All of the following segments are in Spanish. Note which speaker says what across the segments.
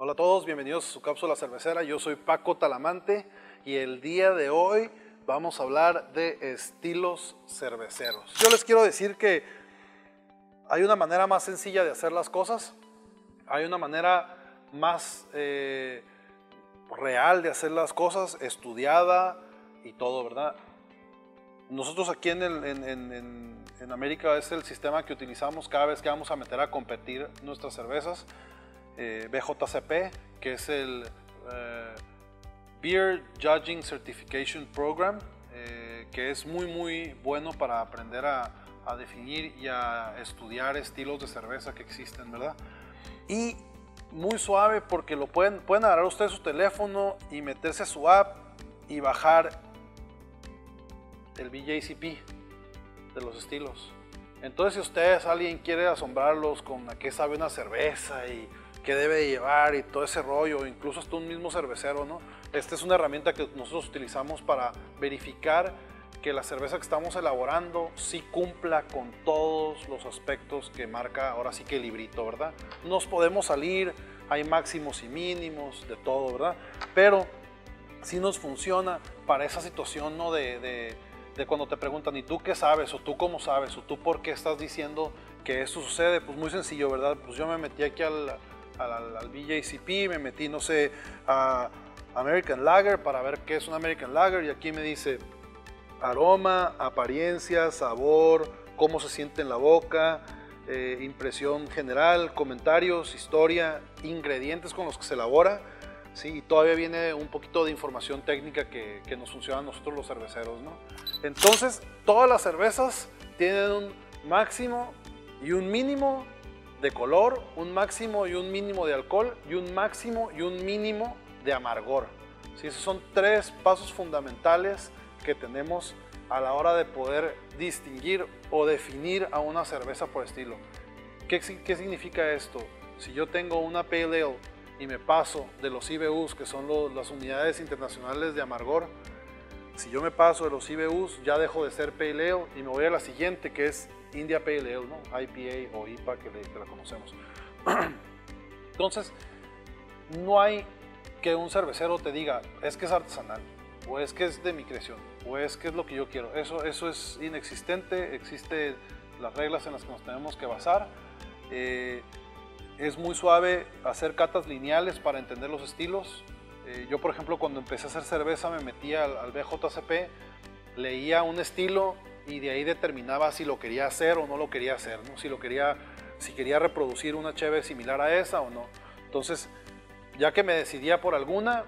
Speaker 1: Hola a todos, bienvenidos a su cápsula cervecera. Yo soy Paco Talamante y el día de hoy vamos a hablar de estilos cerveceros. Yo les quiero decir que hay una manera más sencilla de hacer las cosas, hay una manera más eh, real de hacer las cosas, estudiada y todo, ¿verdad? Nosotros aquí en, en, América es el sistema que utilizamos cada vez que vamos a meter a competir nuestras cervezas. Eh, BJCP, que es el eh, Beer Judging Certification Program, eh, que es muy muy bueno para aprender a, a, definir y a estudiar estilos de cerveza que existen, ¿verdad? Y muy suave porque lo pueden, pueden agarrar ustedes su teléfono y meterse a su app y bajar el BJCP de los estilos. Entonces si ustedes, alguien quiere asombrarlos con a qué sabe una cerveza y qué debe llevar y todo ese rollo, incluso hasta un mismo cervecero, ¿no? Esta es una herramienta que nosotros utilizamos para verificar que la cerveza que estamos elaborando sí cumpla con todos los aspectos que marca ahora sí que el librito, ¿verdad? Nos podemos salir, hay máximos y mínimos, de todo, ¿verdad? Pero sí nos funciona para esa situación, ¿no? De, de, cuando te preguntan, ¿y tú qué sabes? ¿O tú cómo sabes? ¿O tú por qué estás diciendo que eso sucede? Pues muy sencillo, ¿verdad? Pues yo me metí aquí al, al, BJCP, me metí, no sé, a American Lager para ver qué es un American Lager y aquí me dice aroma, apariencia, sabor, cómo se siente en la boca, eh, impresión general, comentarios, historia, ingredientes con los que se elabora. Sí, y todavía viene un poquito de información técnica que, que nos funciona a nosotros los cerveceros. ¿no? Entonces, todas las cervezas tienen un máximo y un mínimo de color, un máximo y un mínimo de alcohol y un máximo y un mínimo de amargor. ¿Sí? Esos son tres pasos fundamentales que tenemos a la hora de poder distinguir o definir a una cerveza por estilo. ¿Qué, qué significa esto? Si yo tengo una Pale Ale y me paso de los IBUs, que son las unidades internacionales de amargor, si yo me paso de los IBUs, ya dejo de ser Pale Ale y me voy a la siguiente, que es India Pale Ale, ¿no? IPA o IPA, que, que la conocemos. Entonces, no hay que un cervecero te diga, es que es artesanal, o es que es de mi creación, o es que es lo que yo quiero. Eso, eso es inexistente, existen las reglas en las que nos tenemos que basar. Eh, es muy suave hacer catas lineales para entender los estilos. Eh, yo, por ejemplo, cuando empecé a hacer cerveza me metía al, al, BJCP, leía un estilo y de ahí determinaba si lo quería hacer o no lo quería hacer, ¿no? si, lo quería, si quería reproducir una cheve similar a esa o no. Entonces, ya que me decidía por alguna,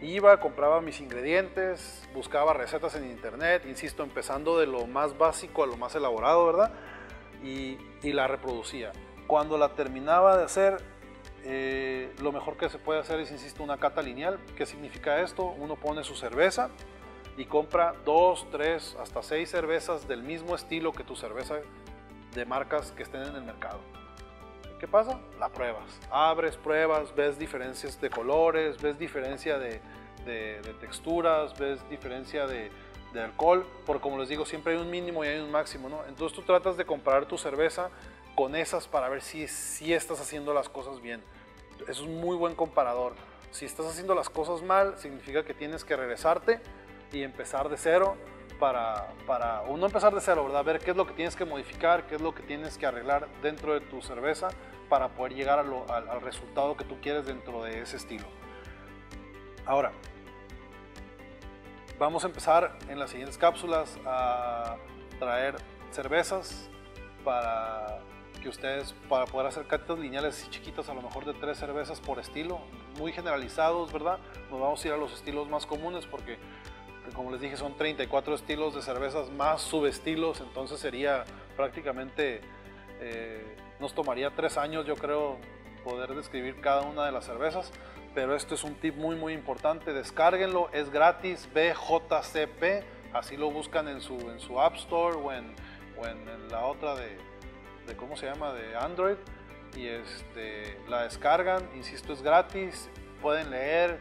Speaker 1: iba, compraba mis ingredientes, buscaba recetas en internet, insisto, empezando de lo más básico a lo más elaborado, ¿verdad? Y, la reproducía. Cuando la terminaba de hacer, eh, lo mejor que se puede hacer es, insisto, una cata lineal. ¿Qué significa esto? Uno pone su cerveza y compra dos, tres, hasta seis cervezas del mismo estilo que tu cerveza de marcas que estén en el mercado. ¿Qué pasa? La pruebas. Abres, pruebas, ves diferencias de colores, ves diferencia de, texturas, ves diferencia de, alcohol, porque como les digo, siempre hay un mínimo y hay un máximo, ¿no? Entonces tú tratas de comparar tu cerveza con esas para ver si, si estás haciendo las cosas bien. Es un muy buen comparador. Si estás haciendo las cosas mal, significa que tienes que regresarte y empezar de cero para, para uno empezar de cero, ¿verdad? Ver qué es lo que tienes que modificar, qué es lo que tienes que arreglar dentro de tu cerveza para poder llegar al, resultado que tú quieres dentro de ese estilo. Ahora, vamos a empezar en las siguientes cápsulas a traer cervezas para que ustedes, para poder hacer catas lineales y chiquitas, a lo mejor de tres cervezas por estilo, muy generalizados, ¿verdad? Nos vamos a ir a los estilos más comunes porque como les dije, son 34 estilos de cervezas más subestilos, entonces sería prácticamente, eh, nos tomaría tres años yo creo poder describir cada una de las cervezas, pero esto es un tip muy muy importante, descárguenlo, es gratis, BJCP, así lo buscan en su, en su App Store o en, o en, la otra de, de, ¿cómo se llama?, de Android, y este, la descargan, insisto, es gratis, pueden leer,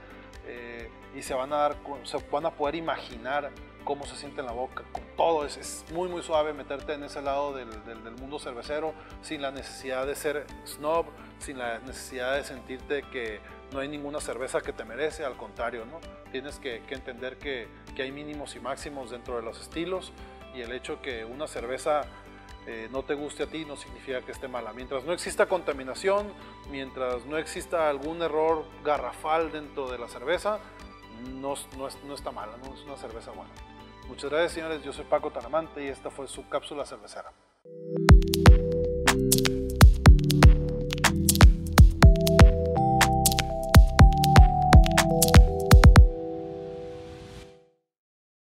Speaker 1: eh, y se van a dar, se van a poder imaginar cómo se siente en la boca, todo es, es muy muy suave meterte en ese lado del, del, mundo cervecero sin la necesidad de ser snob, sin la necesidad de sentirte que no hay ninguna cerveza que te merece, al contrario, ¿no? Tienes que, entender que, que, hay mínimos y máximos dentro de los estilos y el hecho que una cerveza eh, no te guste a ti no significa que esté mala. Mientras no exista contaminación, mientras no exista algún error garrafal dentro de la cerveza, no, no, no está mala, no es una cerveza buena. Muchas gracias señores, yo soy Paco Taramante y esta fue su cápsula cervecera.